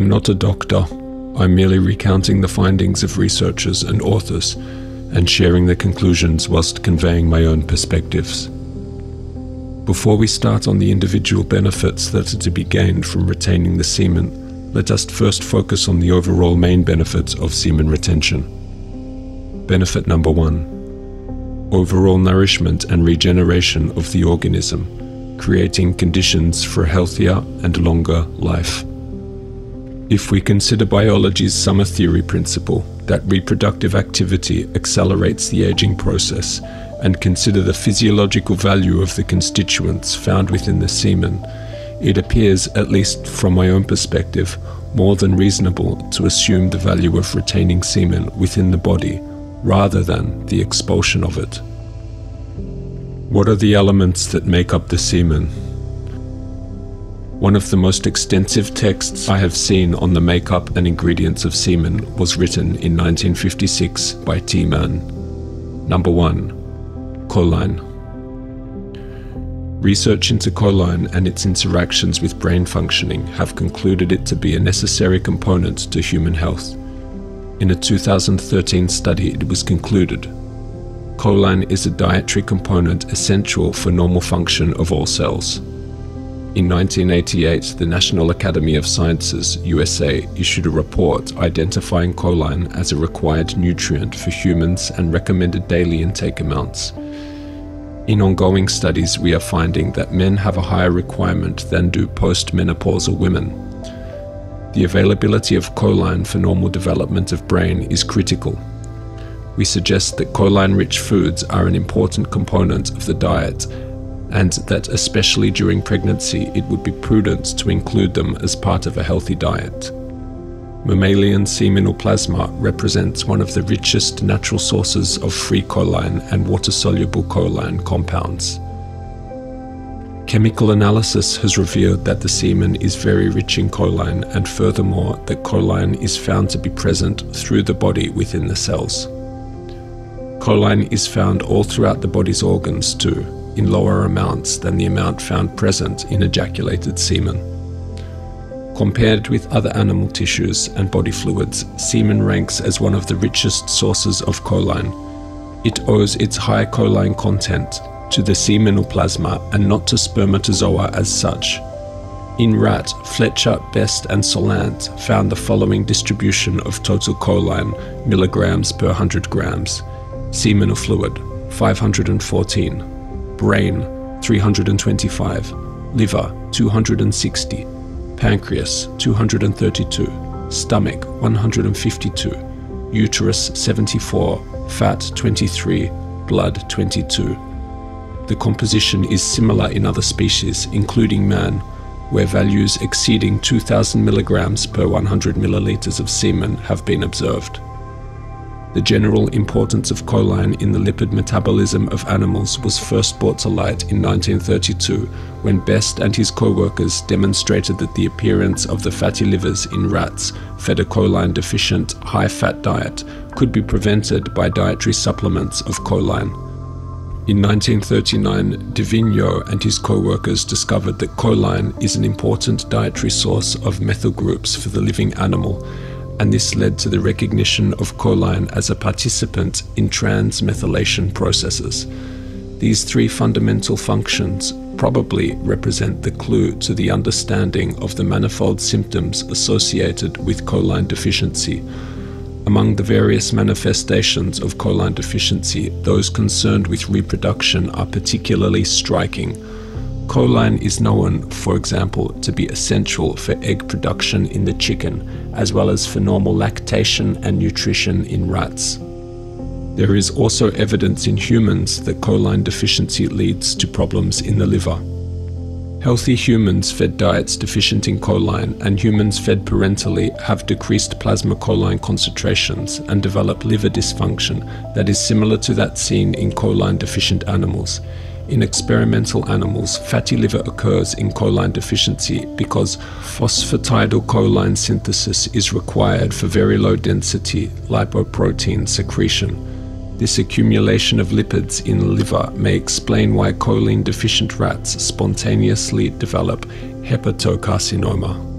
am not a doctor. I'm merely recounting the findings of researchers and authors and sharing the conclusions whilst conveying my own perspectives. Before we start on the individual benefits that are to be gained from retaining the semen, let us first focus on the overall main benefits of semen retention. Benefit number one overall nourishment and regeneration of the organism, creating conditions for a healthier and longer life. If we consider biology's soma theory principle that reproductive activity accelerates the aging process and consider the physiological value of the constituents found within the semen, it appears, at least from my own perspective, more than reasonable to assume the value of retaining semen within the body rather than the expulsion of it. What are the elements that make up the semen? One of the most extensive texts I have seen on the makeup and ingredients of semen was written in 1956 by T. Mann. Number 1. Choline. Research into choline and its interactions with brain functioning have concluded it to be a necessary component to human health. In a 2013 study, it was concluded choline is a dietary component essential for normal function of all cells. In 1988, the National Academy of Sciences, USA, issued a report identifying choline as a required nutrient for humans and recommended daily intake amounts. In ongoing studies, we are finding that men have a higher requirement than do postmenopausal women. The availability of choline for normal development of brain is critical. We suggest that choline rich foods are an important component of the diet and that especially during pregnancy it would be prudent to include them as part of a healthy diet. Mammalian seminal plasma represents one of the richest natural sources of free choline and water soluble choline compounds. Chemical analysis has revealed that the semen is very rich in choline, and furthermore, that choline is found to be present through the body within the cells. Choline is found all throughout the body's organs too, in lower amounts than the amount found present in ejaculated semen. Compared with other animal tissues and body fluids, semen ranks as one of the richest sources of choline. It owes its high choline content to the seminal plasma and not to spermatozoa as such. In rat, Fletcher, Best, and Solandt found the following distribution of total choline milligrams per 100 grams seminal fluid 514, brain 325, liver 260, pancreas 232, stomach 152, uterus 74, fat 23, blood 22. The composition is similar in other species, including man, where values exceeding 2000 milligrams per 100 milliliters of semen have been observed. The general importance of choline in the lipid metabolism of animals was first brought to light in 1932 when Best and his co-workers demonstrated that the appearance of the fatty livers in rats fed a choline deficient high-fat diet could be prevented by dietary supplements of choline. In 1939, du Vigneaud and his co-workers discovered that choline is an important dietary source of methyl groups for the living animal, and this led to the recognition of choline as a participant in transmethylation processes. These three fundamental functions probably represent the clue to the understanding of the manifold symptoms associated with choline deficiency among the various manifestations of choline deficiency, those concerned with reproduction are particularly striking. Choline is known, for example, to be essential for egg production in the chicken, as well as for normal lactation and nutrition in rats. There is also evidence in humans that choline deficiency leads to problems in the liver. Healthy humans fed diets deficient in choline and humans fed parentally have decreased plasma choline concentrations and develop liver dysfunction that is similar to that seen in choline deficient animals. In experimental animals, fatty liver occurs in choline deficiency because phosphatidylcholine synthesis is required for very low density lipoprotein secretion. This accumulation of lipids in liver may explain why choline deficient rats spontaneously develop hepatocarcinoma.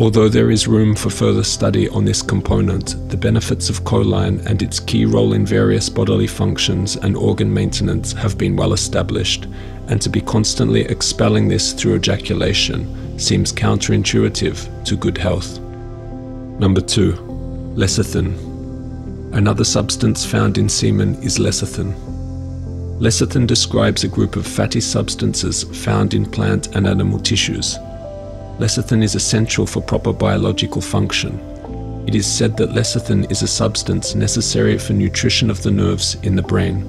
Although there is room for further study on this component, the benefits of choline and its key role in various bodily functions and organ maintenance have been well established, and to be constantly expelling this through ejaculation seems counterintuitive to good health. Number 2. Lecithin. Another substance found in semen is lecithin. Lecithin describes a group of fatty substances found in plant and animal tissues. Lecithin is essential for proper biological function. It is said that lecithin is a substance necessary for nutrition of the nerves in the brain.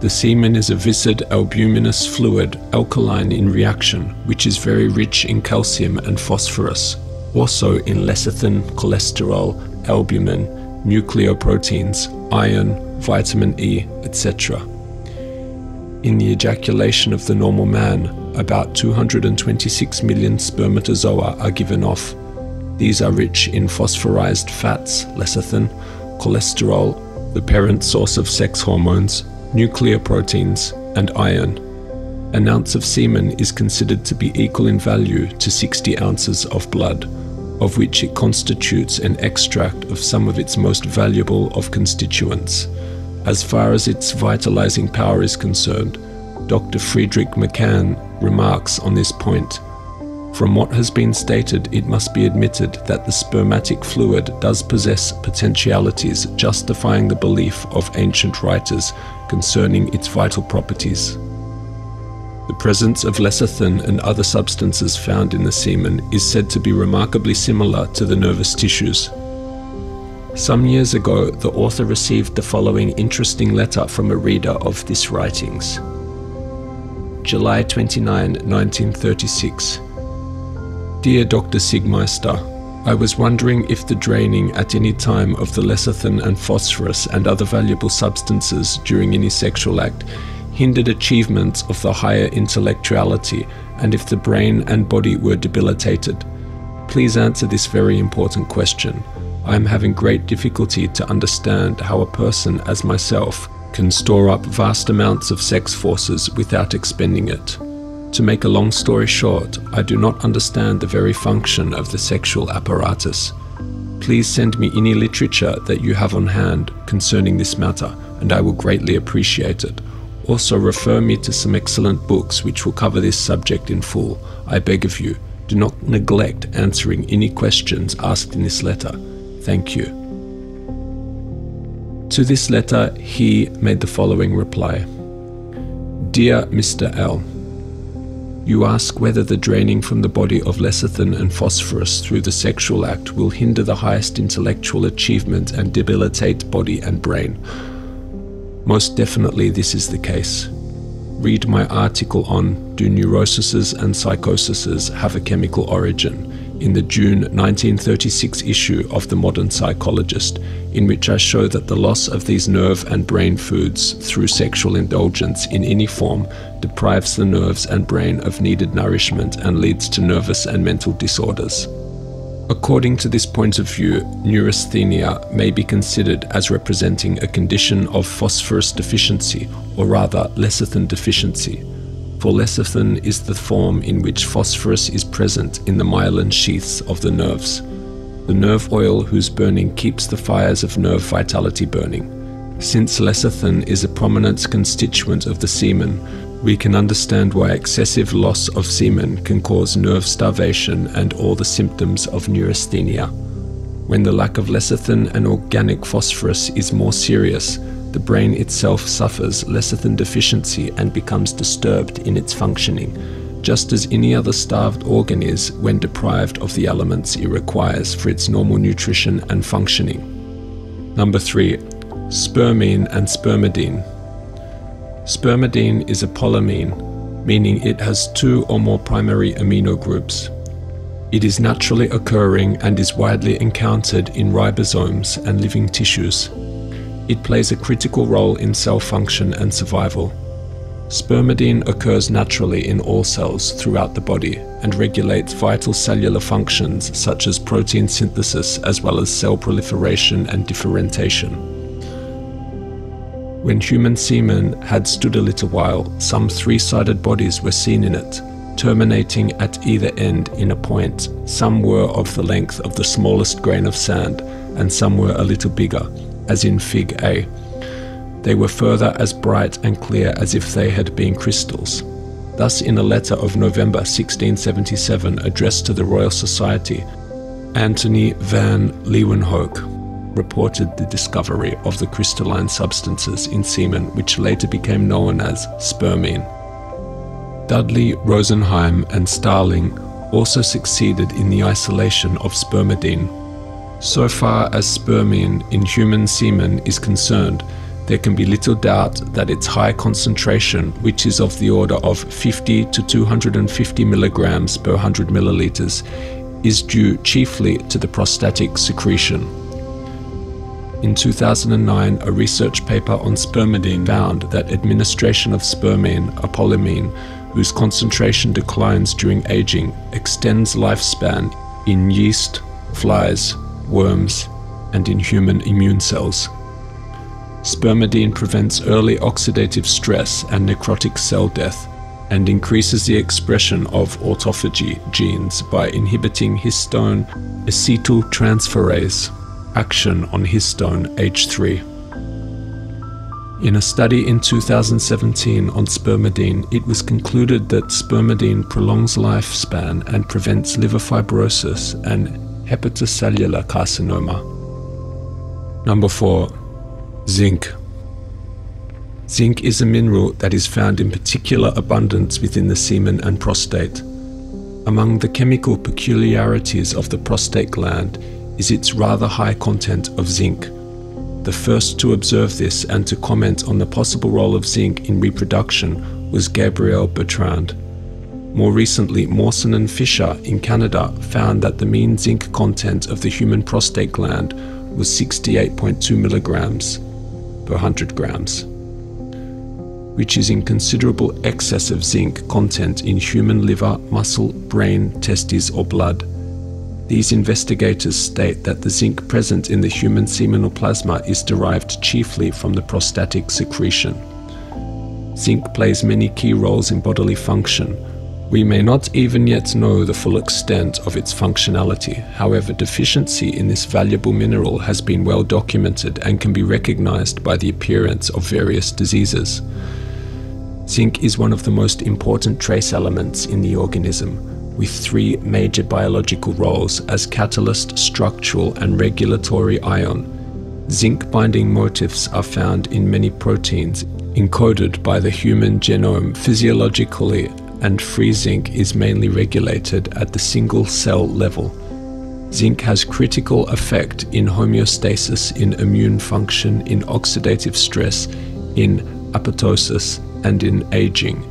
The semen is a viscid albuminous fluid, alkaline in reaction, which is very rich in calcium and phosphorus, also in lecithin, cholesterol, albumin, nucleoproteins, iron, vitamin E, etc. In the ejaculation of the normal man, about 226 million spermatozoa are given off. These are rich in phosphorized fats, lecithin, cholesterol, the parent source of sex hormones, nuclear proteins, and iron. An ounce of semen is considered to be equal in value to 60 ounces of blood, of which it constitutes an extract of some of its most valuable of constituents. As far as its vitalizing power is concerned, Dr. Friedrich McCann remarks on this point. From what has been stated, it must be admitted that the spermatic fluid does possess potentialities justifying the belief of ancient writers concerning its vital properties. The presence of lecithin and other substances found in the semen is said to be remarkably similar to the nervous tissues. Some years ago, the author received the following interesting letter from a reader of this writings. July 29, 1936. Dear Dr. Siegmeister, I was wondering if the draining at any time of the lecithin and phosphorus and other valuable substances during any sexual act hindered achievements of the higher intellectuality and if the brain and body were debilitated. Please answer this very important question. I am having great difficulty to understand how a person as myself can store up vast amounts of sex forces without expending it. To make a long story short, I do not understand the very function of the sexual apparatus. Please send me any literature that you have on hand concerning this matter, and I will greatly appreciate it. Also, refer me to some excellent books which will cover this subject in full. I beg of you, do not neglect answering any questions asked in this letter. Thank you. To this letter, he made the following reply Dear Mr. L., you ask whether the draining from the body of lecithin and phosphorus through the sexual act will hinder the highest intellectual achievement and debilitate body and brain. Most definitely, this is the case. Read my article on Do Neuroses and Psychoses Have a Chemical Origin? In the June 1936 issue of The Modern Psychologist, in which I show that the loss of these nerve and brain foods through sexual indulgence in any form deprives the nerves and brain of needed nourishment and leads to nervous and mental disorders. According to this point of view, neurasthenia may be considered as representing a condition of phosphorus deficiency, or rather lecithin deficiency, for lecithin is the form in which phosphorus is present in the myelin sheaths of the nerves, the nerve oil whose burning keeps the fires of nerve vitality burning. Since lecithin is a prominent constituent of the semen, we can understand why excessive loss of semen can cause nerve starvation and all the symptoms of neurasthenia. When the lack of lecithin and organic phosphorus is more serious, the brain itself suffers lecithin deficiency and becomes disturbed in its functioning, just as any other starved organ is when deprived of the elements it requires for its normal nutrition and functioning. Number 3. Spermine and spermidine. Spermidine is a polyamine, meaning it has two or more primary amino groups. It is naturally occurring and is widely encountered in ribosomes and living tissues. It plays a critical role in cell function and survival. Spermidine occurs naturally in all cells throughout the body and regulates vital cellular functions such as protein synthesis as well as cell proliferation and differentiation. When human semen had stood a little while, some three sided bodies were seen in it. terminating at either end in a point. Some were of the length of the smallest grain of sand, and some were a little bigger, as in Fig A. They were further as bright and clear as if they had been crystals. Thus, in a letter of November 1677 addressed to the Royal Society, Antony van Leeuwenhoek reported the discovery of the crystalline substances in semen which later became known as spermine. Dudley, Rosenheim, and Starling also succeeded in the isolation of spermidine. So far as spermine in human semen is concerned, there can be little doubt that its high concentration, which is of the order of 50 to 250 milligrams per 100 milliliters, is due chiefly to the prostatic secretion. In 2009, a research paper on spermidine found that administration of spermine, a polyamine, whose concentration declines during aging, extends lifespan in yeast, flies, worms, and in human immune cells. Spermidine prevents early oxidative stress and necrotic cell death and increases the expression of autophagy genes by inhibiting histone acetyltransferase action on histone H3. In a study in 2017 on spermidine, it was concluded that spermidine prolongs lifespan and prevents liver fibrosis and hepatocellular carcinoma. Number 4. Zinc. Zinc is a mineral that is found in particular abundance within the semen and prostate. Among the chemical peculiarities of the prostate gland is its rather high content of zinc. The first to observe this and to comment on the possible role of zinc in reproduction was Gabriel Bertrand. More recently, Mawson and Fisher in Canada found that the mean zinc content of the human prostate gland was 68.2 milligrams per 100 grams, which is in considerable excess of zinc content in human liver, muscle, brain, testes, or blood. These investigators state that the zinc present in the human seminal plasma is derived chiefly from the prostatic secretion. Zinc plays many key roles in bodily function. We may not even yet know the full extent of its functionality, however, deficiency in this valuable mineral has been well documented and can be recognized by the appearance of various diseases. Zinc is one of the most important trace elements in the organism, with three major biological roles as catalyst, structural, and regulatory ion. Zinc binding motifs are found in many proteins encoded by the human genome physiologically, and free zinc is mainly regulated at the single cell level. Zinc has critical effect in homeostasis, in immune function, in oxidative stress, in apoptosis, and in aging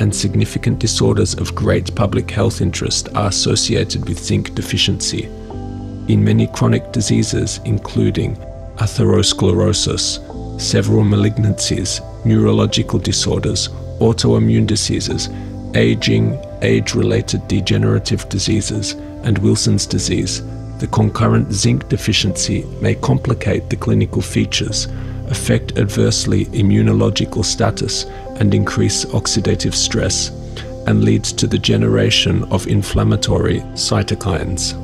and significant disorders of great public health interest are associated with zinc deficiency. In many chronic diseases, including atherosclerosis, several malignancies, neurological disorders, autoimmune diseases, aging, age related degenerative diseases, and Wilson's disease, the concurrent zinc deficiency may complicate the clinical features, affect adversely immunological status, and increase oxidative stress, and leads to the generation of inflammatory cytokines.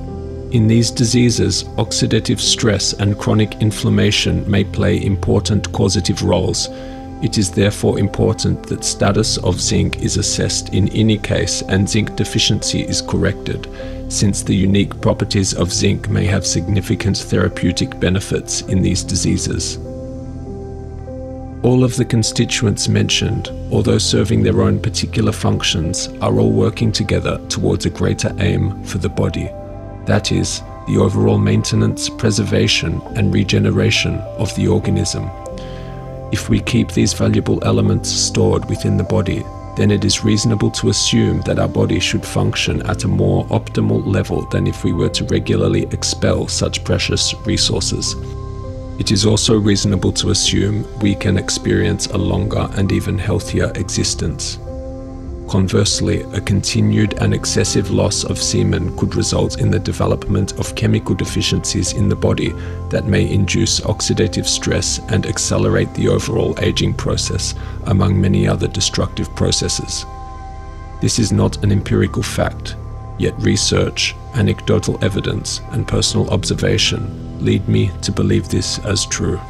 In these diseases, oxidative stress and chronic inflammation may play important causative roles. It is therefore important that status of zinc is assessed in any case and zinc deficiency is corrected, since the unique properties of zinc may have significant therapeutic benefits in these diseases. All of the constituents mentioned, although serving their own particular functions, are all working together towards a greater aim for the body. That is, the overall maintenance, preservation, and regeneration of the organism. If we keep these valuable elements stored within the body, then it is reasonable to assume that our body should function at a more optimal level than if we were to regularly expel such precious resources. It is also reasonable to assume we can experience a longer and even healthier existence. Conversely, a continued and excessive loss of semen could result in the development of chemical deficiencies in the body that may induce oxidative stress and accelerate the overall aging process, among many other destructive processes. This is not an empirical fact, yet research, anecdotal evidence, and personal observation lead me to believe this as true.